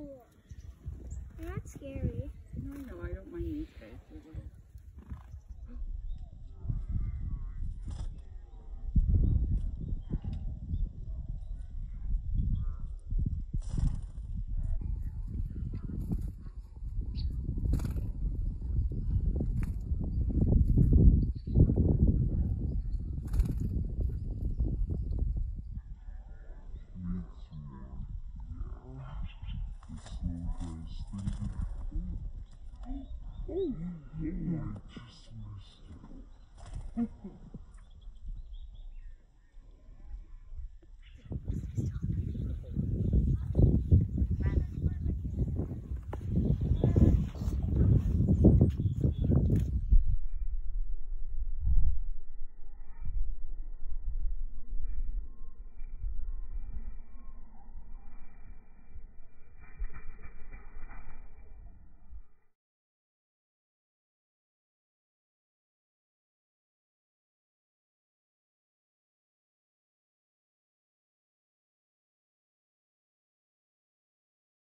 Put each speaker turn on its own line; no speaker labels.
cool. They're not scary.
Ой, я не